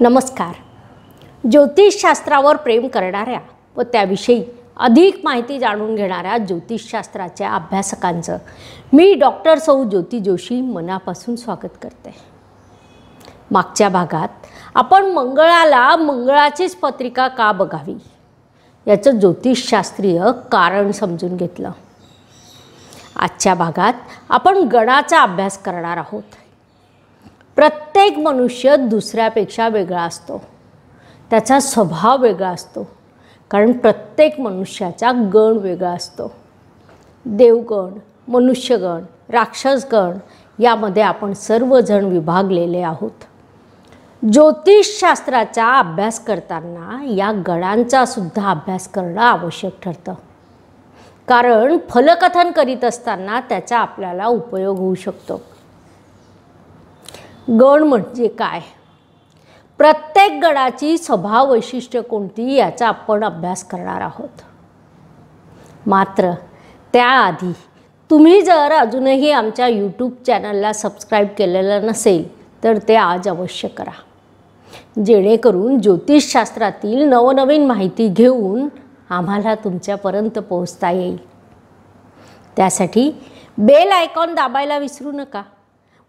नमस्कार. ज्योतिषशास्त्रावर प्रेम करणाऱ्या व त्याविषयी अधिक माहिती जाणून घेणाऱ्या ज्योतिषशास्त्राच्या अभ्यासकांचं मी डॉक्टर सौ ज्योती जोशी मनापासून स्वागत करते. मागच्या भागात आपण मंगळाला मंगळाचीच पत्रिका का बघावी? याचं ज्योतिषशास्त्रीय कारण समजून घेतलं. आजच्या भागात आपण गणाचा अभ्यास करणार आहोत. प्रत्येक मनुष्य दुसऱ्यापेक्षा वेगळा असतो. त्याचा स्वभाव वेगळा असतो. कारण प्रत्येक मनुष्याचा गण वेगळा असतो. देवगण मनुष्यगण राक्षसगण यामध्ये आपण सर्वजण विभागलेले आहोत. ज्योतिषशास्त्राचा अभ्यास करताना या गणांचा सुद्धा अभ्यास करणं आवश्यक ठरतं. कारण फलकथन करीत असताना त्याचा आपल्याला उपयोग होऊ शकतो. गण म्हणजे काय? प्रत्येक गणाची स्वभाव वैशिष्ट्य कोणती याचा आपण अभ्यास करणार आहोत. मात्र त्याआधी तुम्ही जर अजूनही आमच्या यूट्यूब चॅनलला सबस्क्राईब केलेलं नसेल तर ते आज अवश्य करा. जेणेकरून ज्योतिषशास्त्रातील नवनवीन माहिती घेऊन आम्हाला तुमच्यापर्यंत पोहोचता येईल. त्यासाठी बेल आयकॉन दाबायला विसरू नका.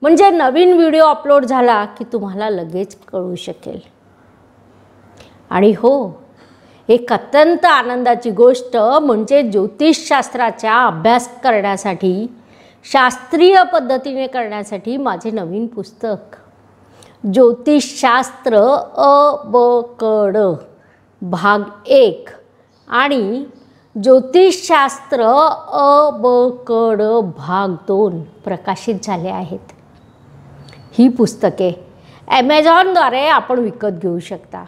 म्हणजे नवीन व्हिडिओ अपलोड झाला की तुम्हाला लगेच कळू शकेल. आणि हो एक अत्यंत आनंदाची गोष्ट म्हणजे ज्योतिषशास्त्राचा अभ्यास करण्यासाठी शास्त्रीय पद्धतीने करण्यासाठी माझे नवीन पुस्तक. ज्योतिषशास्त्र अ ब कड भाग एक आणि ज्योतिषशास्त्र अ ब कड भाग दोन प्रकाशित झाले आहेत. ही पुस्तके. ॲमेझॉनद्वारे आपण विकत घेऊ शकता.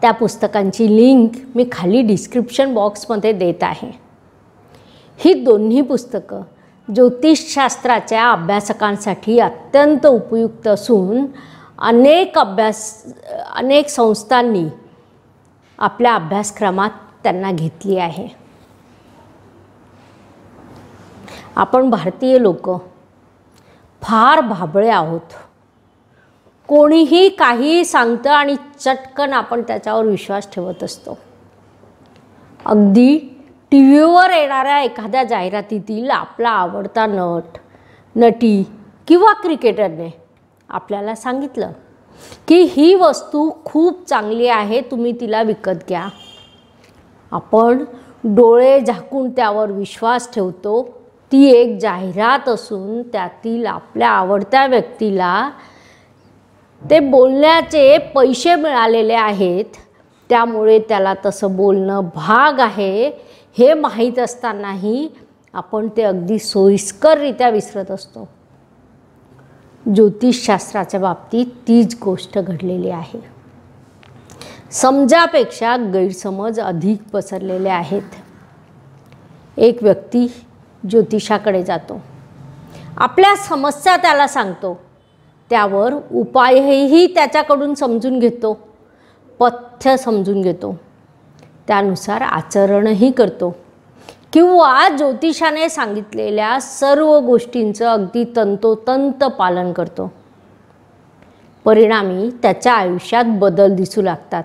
त्या पुस्तकांची लिंक मी खाली डिस्क्रिप्शन बॉक्समध्ये देत आहे. ही दोन्ही पुस्तकं ज्योतिषशास्त्राच्या अभ्यासकांसाठी अत्यंत उपयुक्त असून अनेक अभ्यास अनेक संस्थांनी आपल्या अभ्यासक्रमात त्यांना घेतली आहे. आपण भारतीय लोक फार भाबळे आहोत. कोणीही काही सांगतं आणि चटकन आपण त्याच्यावर विश्वास ठेवत असतो. अगदी टी व्हीवर येणाऱ्या एखाद्या जाहिरातीतील आपला आवडता नट नटी किंवा क्रिकेटरने आपल्याला सांगितलं की ही वस्तू खूप चांगली आहे तुम्ही तिला विकत घ्या. आपण डोळे झाकून त्यावर विश्वास ठेवतो ती एक जाहिरात असून त्यातील आपल्या आवडत्या व्यक्तीला ते बोलण्याचे पैसे मिळालेले आहेत. त्यामुळे त्याला तसं बोलणं भाग आहे. हे माहीत असतानाही आपण ते अगदी सोयीस्कररित्या विसरत असतो. ज्योतिषशास्त्राच्या बाबतीत तीच गोष्ट घडलेली आहे. समजापेक्षा गैरसमज अधिक पसरलेले आहेत. एक व्यक्ती ज्योतिषाकडे जातो. आपल्या समस्या त्याला सांगतो. त्यावर उपायही त्याच्याकडून समजून घेतो. पथ्य समजून घेतो. त्यानुसार आचरणही करतो. किंवा ज्योतिषाने सांगितलेल्या सर्व गोष्टींचं अगदी तंतोतंत पालन करतो. परिणामी त्याच्या आयुष्यात बदल दिसू लागतात.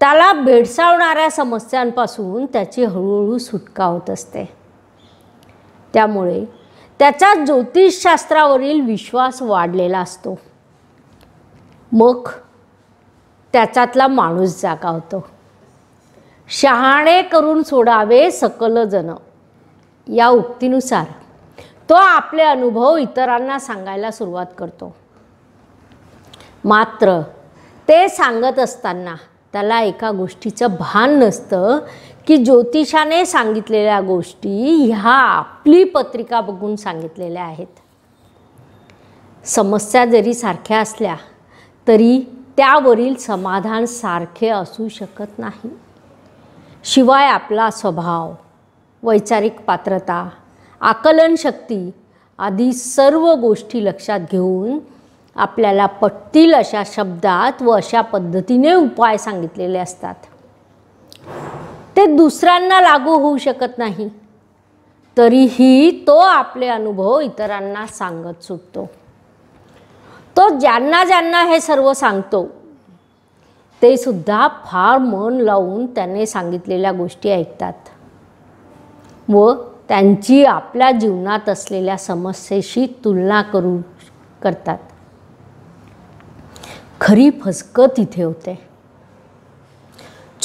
त्याला भेडसावणाऱ्या समस्यांपासून त्याची हळूहळू सुटका होत असते. त्यामुळे त्याचा ज्योतिषशास्त्रावरील विश्वास वाढलेला असतो. मग त्याच्यातला माणूस जागा होतो. शहाणे करून सोडावे सकल जन. या उक्तीनुसार तो आपले अनुभव इतरांना सांगायला सुरुवात करतो. मात्र ते सांगत असताना त्याला एका गोष्टीचं भान नसतं की ज्योतिषाने सांगितलेल्या गोष्टी ह्या आपली पत्रिका बघून सांगितलेल्या आहेत. समस्या जरी सारख्या असल्या तरी त्यावरील समाधान सारखे असू शकत नाही. शिवाय आपला स्वभाव वैचारिक पात्रता आकलन शक्ती आदी सर्व गोष्टी लक्षात घेऊन आपल्याला पटतील अशा शब्दात व अशा पद्धतीने उपाय सांगितलेले असतात. ते दुसऱ्यांना लागू होऊ शकत नाही. तरीही तो आपले अनुभव इतरांना सांगत सुटतो. तो ज्यांना ज्यांना हे सर्व सांगतो ते सुद्धा फार मन लावून त्याने सांगितलेल्या गोष्टी ऐकतात. व त्यांची आपल्या जीवनात असलेल्या समस्येशी तुलना करू करतात. खरी फसकत तिथे होते.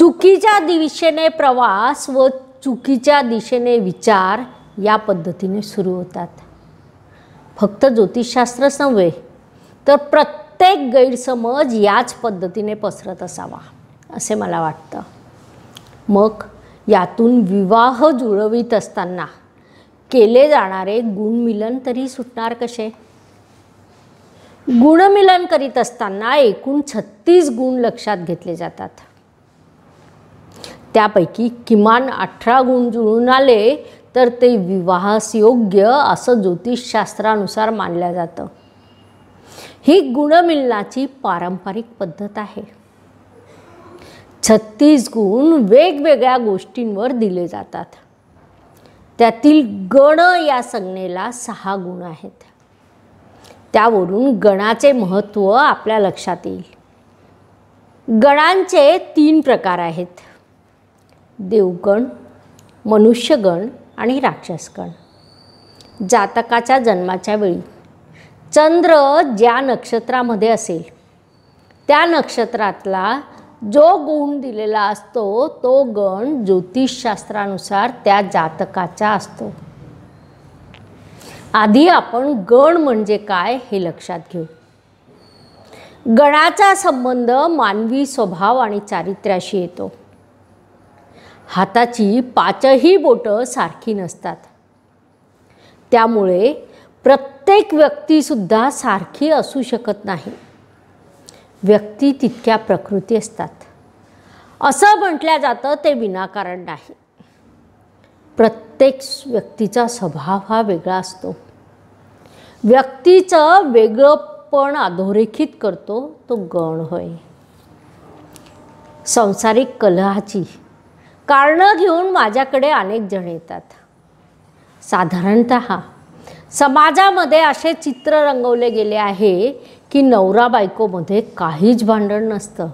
चुकीच्या दिशेने प्रवास व चुकीच्या दिशेने विचार या पद्धतीने सुरू होतात. फक्त ज्योतिषशास्त्रच नव्हे तर प्रत्येक गैरसमज याच पद्धतीने पसरत असावा असे मला वाटतं. मग यातून विवाह जुळवीत असताना केले जाणारे गुणमिलन तरी सुटणार कसे? गुणमिलन करीत असताना एकूण छत्तीस गुण लक्षात घेतले जातात. त्यापैकी किमान अठरा गुण जुळून आले तर ते विवाहास योग्य असं ज्योतिषशास्त्रानुसार मानलं जातं. ही गुणमिलनाची पारंपरिक पद्धत आहे. छत्तीस गुण वेगवेगळ्या गोष्टींवर दिले जातात. त्यातील गण या संज्ञेला सहा गुण आहेत. त्यावरून गणाचे महत्त्व आपल्या लक्षात येईल. गणांचे तीन प्रकार आहेत. देवगण मनुष्यगण आणि राक्षसगण. जातकाच्या जन्माच्या वेळी चंद्र ज्या नक्षत्रामध्ये असेल त्या नक्षत्रातला जो गुण दिलेला असतो तो गण ज्योतिषशास्त्रानुसार त्या जातकाचा असतो. आधी आपण गण म्हणजे काय हे लक्षात घेऊ. गणाचा संबंध मानवी स्वभाव आणि चारित्र्याशी येतो. हाताची पाचही बोटं सारखी नसतात. त्यामुळे प्रत्येक व्यक्तीसुद्धा सारखी असू शकत नाही. व्यक्ती तितक्या प्रकृती असतात. असं म्हटलं जातं ते विनाकारण नाही. प्रत्येक व्यक्तीचा स्वभाव हा वेगळा असतो. व्यक्तीचं वेगळंपण अधोरेखित करतो तो गण होय. संसारिक कलहाची कारणं घेऊन माझ्याकडे अनेक जण येतात. साधारणत समाजामध्ये असे चित्र रंगवले गेले आहे की नवरा बायकोमध्ये काहीच भांडण नसतं.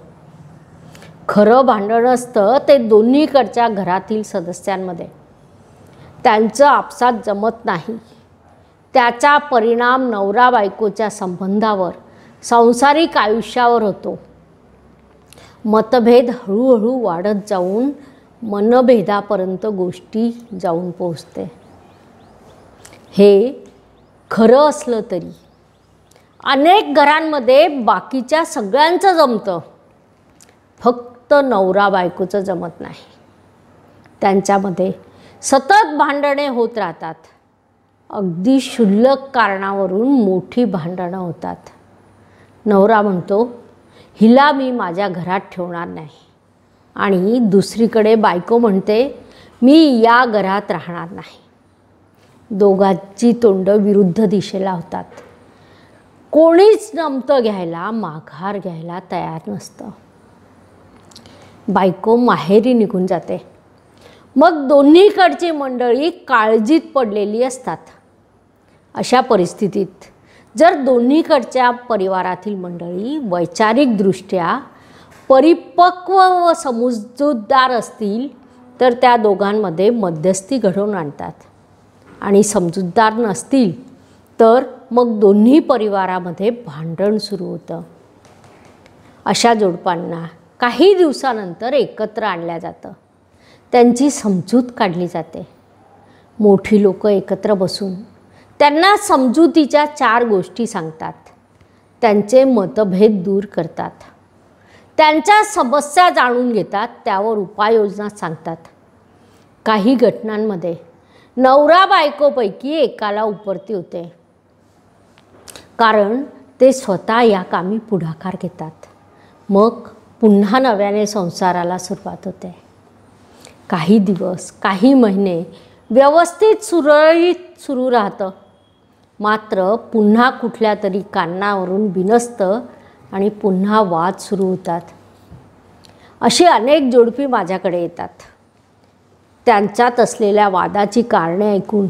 खरं भांडण असतं ते दोन्हीकडच्या घरातील सदस्यांमध्ये. त्यांचं आपसात जमत नाही. त्याचा परिणाम नवरा बायकोच्या संबंधावर सांसारिक आयुष्यावर होतो. मतभेद हळूहळू वाढत जाऊन मनभेदापर्यंत गोष्टी जाऊन पोचते हे खरं असलं तरी अनेक घरांमध्ये बाकीच्या सगळ्यांचं जमतं. फक्त नवरा बायकोचं जमत नाही. त्यांच्यामध्ये सतत भांडणे होत राहतात. अगदी क्षुल्लक कारणावरून मोठी भांडणं होतात. नवरा म्हणतो हिला मी माझ्या घरात ठेवणार नाही. आणि दुसरीकडे बायको म्हणते मी या घरात राहणार नाही. दोघांची तोंड विरुद्ध दिशेला होतात. कोणीच नमतं घ्यायला माघार घ्यायला तयार नसतं. बायको माहेरी निघून जाते. मग दोन्हीकडची मंडळी काळजीत पडलेली असतात. अशा परिस्थितीत जर दोन्हीकडच्या परिवारातील मंडळी वैचारिकदृष्ट्या परिपक्व व समजूतदार असतील तर त्या दोघांमध्ये मध्यस्थी घडवून आणतात. आणि समजूतदार नसतील तर मग दोन्ही परिवारामध्ये भांडण सुरू होतं. अशा जोडपांना काही दिवसानंतर एकत्र आणल्या जातं. त्यांची समजूत काढली जाते. मोठी लोक एकत्र बसून त्यांना समजुतीच्या चार गोष्टी सांगतात. त्यांचे मतभेद दूर करतात. त्यांच्या समस्या जाणून घेतात त्यावर उपाययोजना सांगतात. काही घटनांमध्ये नवरा बायकोपैकी एकाला उपरती होते. कारण ते स्वतः या कामी पुढाकार घेतात. मग पुन्हा नव्याने संसाराला सुरुवात होते. काही दिवस काही महिने व्यवस्थित सुरळीत सुरू राहतं. मात्र पुन्हा कुठल्या तरी कारणावरून बिनस्त आणि पुन्हा वाद सुरू होतात. अशी अनेक जोडपी माझ्याकडे येतात. त्यांच्यात असलेल्या वादाची कारणे ऐकून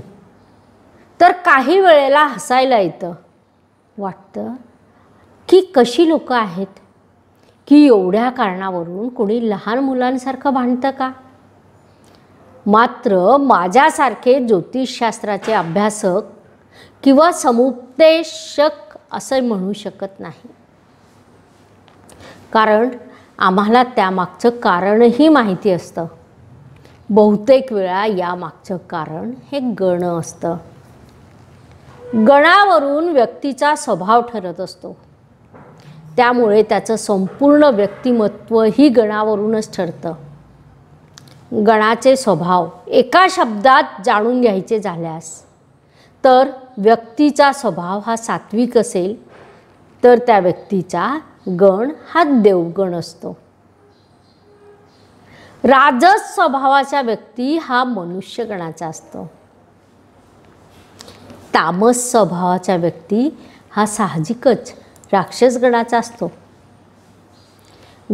तर काही वेळेला हसायला येतं. वाटतं की कशी लोकं आहेत? की एवढ्या कारणावरून कोणी लहान मुलांसारखं भांडतं का? मात्र माझ्यासारखे ज्योतिषशास्त्राचे अभ्यासक किंवा समुपदेशक असं म्हणू शकत नाही. कारण आम्हाला त्यामागचं कारणही माहिती असतं. बहुतेक वेळा यामागचं कारण हे गण असतं. गणावरून व्यक्तीचा स्वभाव ठरत असतो. त्यामुळे त्याचं संपूर्ण व्यक्तिमत्वही गणावरूनच ठरतं. गणाचे स्वभाव एका शब्दात जाणून घ्यायचे झाल्यास तर व्यक्तीचा स्वभाव हा सात्विक असेल तर त्या व्यक्तीचा गण हा देवगण असतो. राजस स्वभावाचा व्यक्ती हा मनुष्यगणाचा असतो. तामस स्वभावाचा व्यक्ती हा साहजिकच राक्षसगणाचा असतो.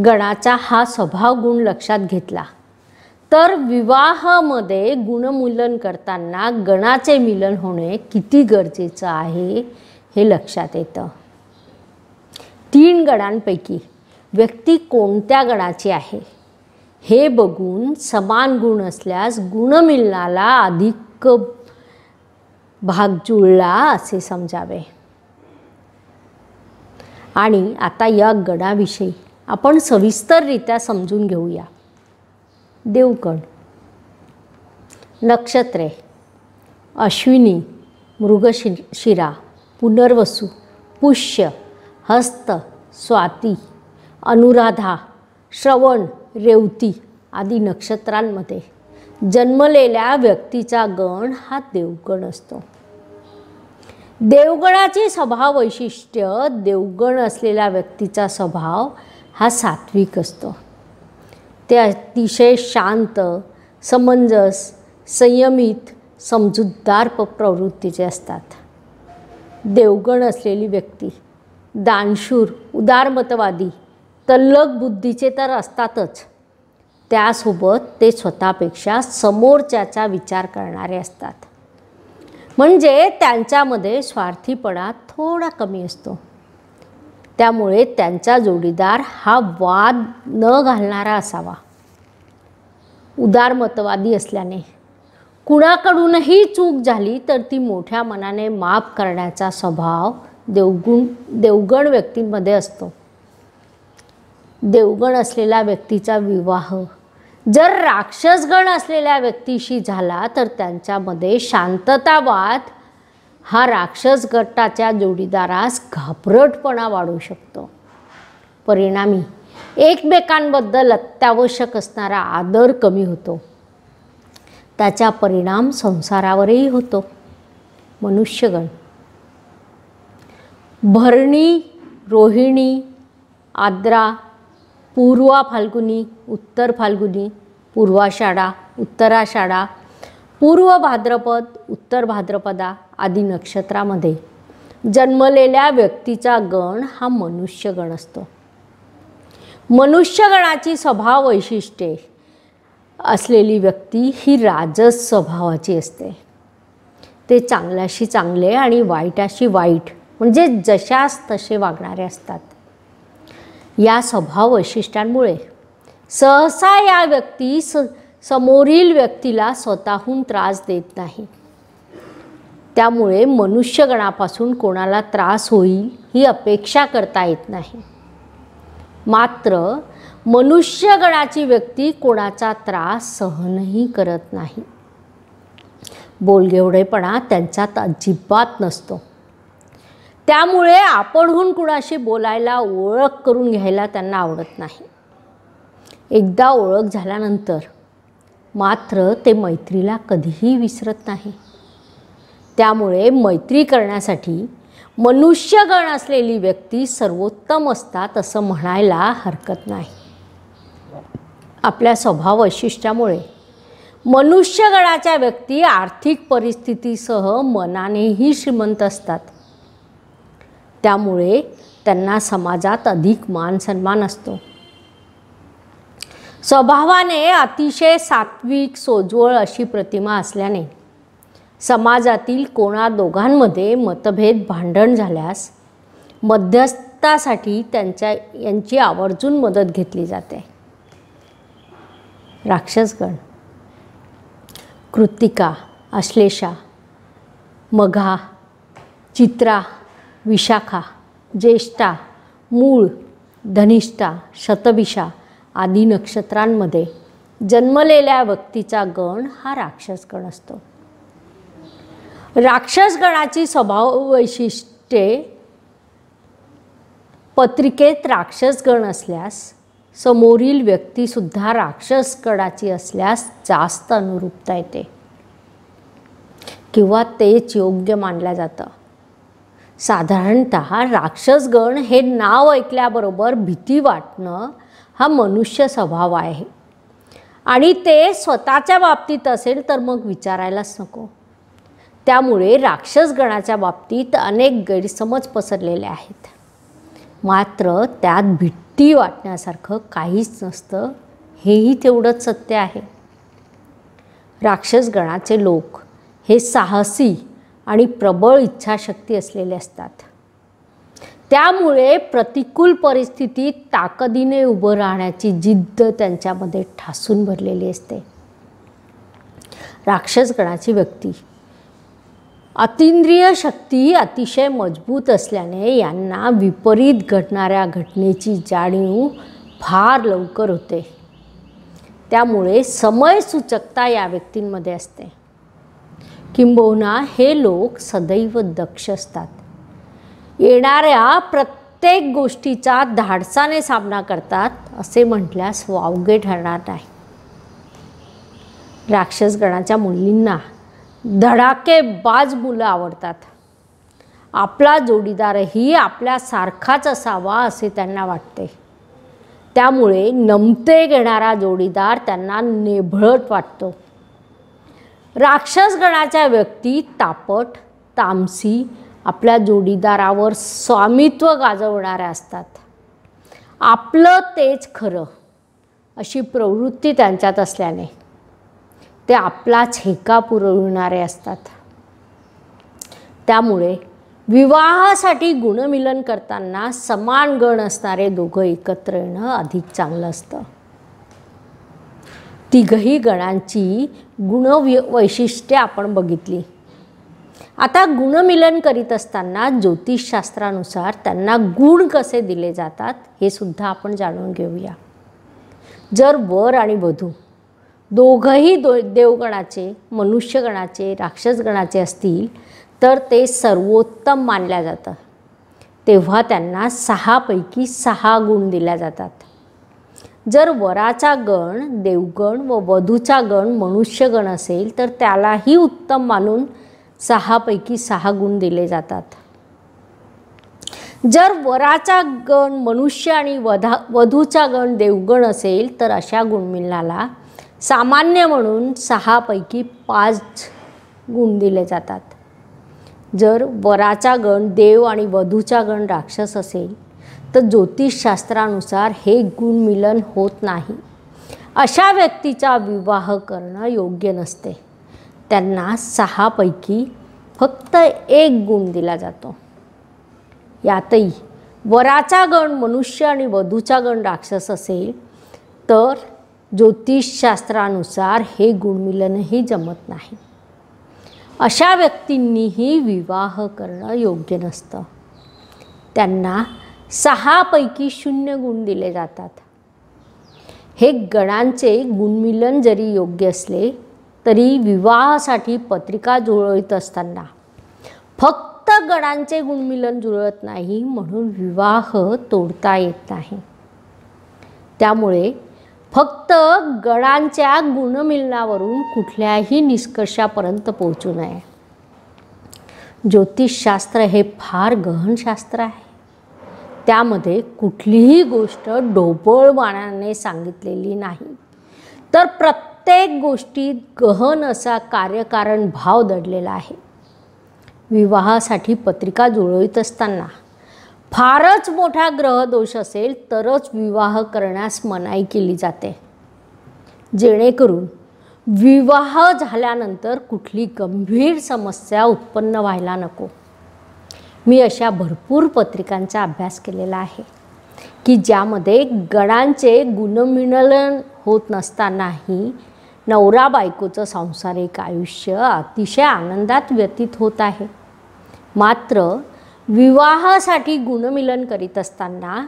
गणाचा हा स्वभाव गुण लक्षात घेतला. तर विवाहामध्ये गुणमूलन करताना गणाचे मिलन होणे किती गरजेचं आहे हे लक्षात येतं. तीन गणांपैकी व्यक्ती कोणत्या गणाची आहे? हे बघून समान गुण असल्यास गुणमिलनाला अधिक भाग जुळला असे समजावे. आणि आता या गणाविषयी आपण सविस्तररित्या समजून घेऊया. देवगण नक्षत्रे अश्विनी मृगशि शिरा पुनर्वसू पुष्य हस्त स्वाती अनुराधा श्रवण रेवती आदी नक्षत्रांमध्ये जन्मलेल्या व्यक्तीचा गण हा देवगण असतो. देवगणाचे स्वभाव वैशिष्ट्य देवगण असलेल्या व्यक्तीचा स्वभाव हा सात्विक असतो. ते अतिशय शांत समंजस संयमित समजूतदार प्रवृत्तीचे असतात. देवगण असलेली व्यक्ती दानशूर उदारमतवादी तल्लक बुद्धीचे तर असतातच. त्यासोबत ते स्वतःपेक्षा समोरच्याचा विचार करणारे असतात. म्हणजे त्यांच्यामध्ये स्वार्थीपणा थोडा कमी असतो. त्यामुळे त्यांचा जोडीदार हा वाद न घालणारा असावा. उदारमतवादी असल्याने कुणाकडूनही चूक झाली तर ती मोठ्या मनाने माफ करण्याचा स्वभाव देवगुण देवगण व्यक्तींमध्ये असतो. देवगण असलेल्या व्यक्तीचा विवाह जर राक्षसगण असलेल्या व्यक्तीशी झाला तर त्यांच्यामध्ये शांततावाद हा राक्षस गटाच्या जोडीदारास घाबरटपणा वाढू शकतो. परिणामी एकमेकांबद्दल अत्यावश्यक असणारा आदर कमी होतो. त्याचा परिणाम संसारावरही होतो. मनुष्यगण भरणी रोहिणी आद्रा पूर्वा फाल्गुनी उत्तर फाल्गुनी पूर्वाषाढा उत्तराषाढा पूर्व भाद्रपद उत्तर भाद्रपदा आदी नक्षत्रामध्ये जन्मलेल्या व्यक्तीचा गण हा मनुष्यगण असतो. मनुष्यगणाची स्वभाव वैशिष्ट्ये असलेली व्यक्ती ही राजस स्वभावाची असते. ते चांगल्याशी चांगले आणि वाईटाशी वाईट म्हणजे जशास तसे वागणारे असतात. या स्वभाव वैशिष्ट्यांमुळे सहसा या व्यक्ती स समोरील व्यक्तीला स्वतःहून त्रास देत नाही. त्यामुळे मनुष्यगणापासून कोणाला त्रास होईल ही अपेक्षा करता येत नाही. मात्र मनुष्यगणाची व्यक्ती कोणाचा त्रास सहनही करत नाही. बोलगेवढेपणा त्यांच्यात अजिबात नसतो. त्यामुळे आपणहून कुणाशी बोलायला ओळख करून घ्यायला त्यांना आवडत नाही. एकदा ओळख झाल्यानंतर मात्र ते मैत्रीला कधीही विसरत नाही. त्यामुळे मैत्री करण्यासाठी मनुष्यगण असलेली व्यक्ती सर्वोत्तम असतात असं म्हणायला हरकत नाही. आपल्या स्वभाव वैशिष्ट्यामुळे मनुष्यगणाच्या व्यक्ती आर्थिक परिस्थितीसह मनानेही श्रीमंत असतात. त्यामुळे त्यांना समाजात अधिक मान सन्मान असतो. स्वभावाने अतिशय सात्विक सोज्वळ अशी प्रतिमा असल्याने समाजातील कोणा दोघांमध्ये मतभेद भांडण झाल्यास मध्यस्थासाठी त्यांच्या यांची आवर्जून मदत घेतली जाते. राक्षसगण कृत्तिका अश्लेषा मघा चित्रा विशाखा ज्येष्ठा मूळ धनिष्ठा शतभिषा आदी नक्षत्रांमध्ये जन्मलेल्या व्यक्तीचा गण हा राक्षसगण असतो. राक्षसगणाची स्वभाव वैशिष्ट्ये पत्रिकेत राक्षसगण असल्यास समोरील व्यक्तीसुद्धा राक्षसगणाची असल्यास जास्त अनुरूपता येते किंवा तेच योग्य मानलं जातं. साधारणत राक्षसगण हे नाव ऐकल्याबरोबर भीती वाटणं हा मनुष्य स्वभाव आहे. आणि ते स्वतःच्या बाबतीत असेल तर मग विचारायलाच नको. त्यामुळे राक्षसगणाच्या बाबतीत अनेक गैरसमज पसरलेले आहेत. मात्र त्यात भीती वाटण्यासारखं काहीच नसतं हेही तेवढंच सत्य आहे. राक्षसगणाचे लोक हे साहसी आणि प्रबळ इच्छाशक्ती असलेले असतात. त्यामुळे प्रतिकूल परिस्थितीत ताकदीने उभं राहण्याची जिद्द त्यांच्यामध्ये ठासून भरलेली असते. राक्षसगणाची व्यक्ती. अतिंद्रिय शक्ती अतिशय मजबूत असल्याने यांना विपरीत घडणाऱ्या घटनेची जाणीव फार लवकर होते. त्यामुळे समयसूचकता या व्यक्तींमध्ये असते. किंबहुना हे लोक सदैव दक्ष असतात. येणाऱ्या प्रत्येक गोष्टीचा धाडसाने सामना करतात असे म्हटल्यास वावगे ठरणार नाही. राक्षसगणाच्या मुलींना धडाकेबाज मुलं आवडतात. आपला जोडीदारही आपल्यासारखाच असावा असे त्यांना वाटते. त्यामुळे नमते घेणारा जोडीदार त्यांना नेभळत वाटतो. राक्षसगणाच्या व्यक्ती तापट तामसी आपल्या जोडीदारावर स्वामित्व गाजवणाऱ्या असतात. आपलं तेच खरं अशी प्रवृत्ती त्यांच्यात असल्याने. ते आपलाच हेका पुरविणारे असतात. त्यामुळे विवाहासाठी गुणमिलन करताना समान गण असणारे दोघं एकत्र येणं अधिक चांगलं असतं. तिघही गणांची गुण वैशिष्ट्ये आपण बघितली. आता गुणमिलन करीत असताना ज्योतिषशास्त्रानुसार त्यांना गुण कसे दिले जातात हे सुद्धा आपण जाणून घेऊया. जर वर आणि वधू दोघंही दो देवगणाचे मनुष्यगणाचे राक्षसगणाचे असतील तर ते सर्वोत्तम मानल्या जातं. तेव्हा त्यांना सहापैकी सहा गुण दिल्या जातात. जर वराचा गण देवगण व वधूचा गण मनुष्यगण असेल तर त्यालाही उत्तम मानून सहापैकी सहा गुण दिले जातात. जर वराचा गण मनुष्य आणि वधा वधूचा गण देवगण असेल तर अशा गुणमिलनाला सामान्य म्हणून सहापैकी पाच गुण दिले जातात. जर वराचा गण देव आणि वधूचा गण राक्षस असेल तर ज्योतिषशास्त्रानुसार हे गुणमिलन होत नाही. अशा व्यक्तीचा विवाह करणं योग्य नसते. त्यांना सहापैकी फक्त एक गुण दिला जातो. यातही वराचा गण मनुष्य आणि वधूचा गण राक्षस असेल तर ज्योतिषशास्त्रानुसार हे गुणमिलनही जमत नाही. अशा व्यक्तींनीही विवाह करणं योग्य नसतं. त्यांना सहापैकी शून्य गुण दिले जातात. हे गणांचे गुणमिलन जरी योग्य असले तरी विवाहासाठी पत्रिका जुळवित असताना फक्त गणांचे गुणमिलन जुळत नाही म्हणून विवाह तोडता येत नाही. त्यामुळे फक्त गणांच्या गुणमिलनावरून कुठल्याही निष्कर्षापर्यंत पोहोचू नये. ज्योतिषशास्त्र हे फार गहन शास्त्र आहे. त्यामध्ये कुठलीही गोष्ट ढोबळ सांगितलेली नाही. तर प्रत्येक गोष्टीत गहन असा कार्यकारण भाव दडलेला आहे. विवाहासाठी पत्रिका जुळवीत असताना फारच मोठा ग्रहदोष असेल तरच विवाह करण्यास मनाई केली जाते. जेणेकरून विवाह झाल्यानंतर कुठली गंभीर समस्या उत्पन्न व्हायला नको. मी अशा भरपूर पत्रिकांचा अभ्यास केलेला आहे की ज्यामध्ये गणांचे गुणमिळन होत नसतानाही नवरा बायकोचं सांसारिक आयुष्य अतिशय आनंदात व्यतीत होत आहे. मात्र विवाहासाठी गुणमिलन करीत असताना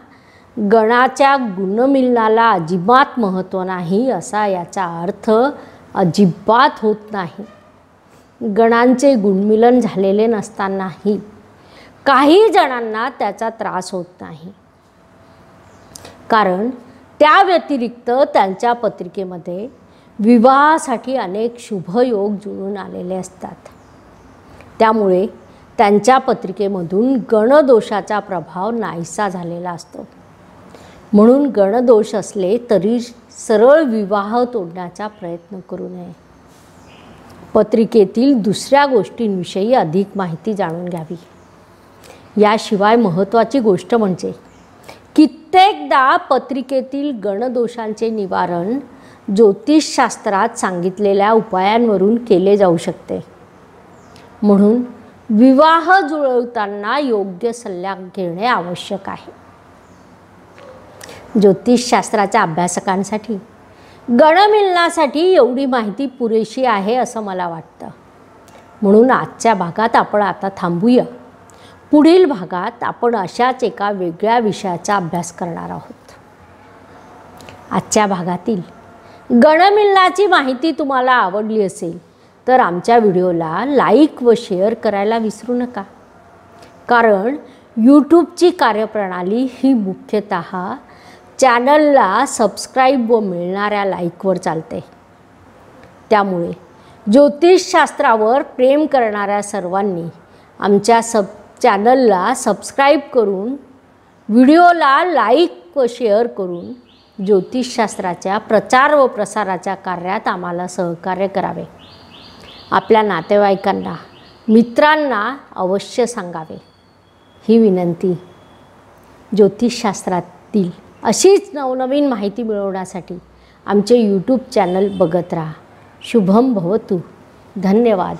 गणाच्या गुणमिलनाला अजिबात महत्त्व नाही असा याचा अर्थ अजिबात होत नाही. गणांचे गुणमिलन झालेले नसतानाही काही जणांना त्याचा त्रास होत नाही. कारण त्या व्यतिरिक्त त्यांच्या पत्रिकेमध्ये विवाहासाठी अनेक शुभयोग जुळून आलेले असतात. त्यामुळे त्यांच्या पत्रिकेमधून गणदोषाचा प्रभाव नाहीसा झालेला असतो. म्हणून गणदोष असले तरी सरळ विवाह तोडण्याचा प्रयत्न करू नये. पत्रिकेतील दुसऱ्या गोष्टींविषयी अधिक माहिती जाणून घ्यावी. याशिवाय महत्त्वाची गोष्ट म्हणजे कित्येकदा पत्रिकेतील गणदोषांचे निवारण ज्योतिषशास्त्रात सांगितलेल्या उपायांवरून केले जाऊ शकते. म्हणून विवाह जुळवताना योग्य सल्ला घेणे आवश्यक आहे. ज्योतिषशास्त्राच्या अभ्यासकांसाठी गणमिलनासाठी एवढी माहिती पुरेशी आहे असं मला वाटतं. म्हणून आजच्या भागात आपण आता थांबूया. पुढील भागात आपण अशाच एका वेगळ्या विषयाचा अभ्यास करणार आहोत. आजच्या भागातील गणमिलनाची माहिती तुम्हाला आवडली असेल तर आमच्या व्हिडिओला लाईक व शेअर करायला विसरू नका. कारण यूट्यूबची कार्यप्रणाली ही मुख्यतः चॅनलला सबस्क्राईब व मिळणाऱ्या लाईकवर चालते. त्यामुळे ज्योतिषशास्त्रावर प्रेम करणाऱ्या सर्वांनी आमच्या सब चॅनलला सबस्क्राईब करून व्हिडिओला लाईक व शेअर करून ज्योतिषशास्त्राच्या प्रचार व प्रसाराच्या कार्यात आम्हाला सहकार्य करावे. आपल्या नातेवाईकांना मित्रांना अवश्य सांगावे. ही विनंती ज्योतिषशास्त्रातील अशीच नवनवीन माहिती मिळवण्यासाठी आमचे यूट्यूब चॅनल बघत राहा. शुभम भवतू. धन्यवाद.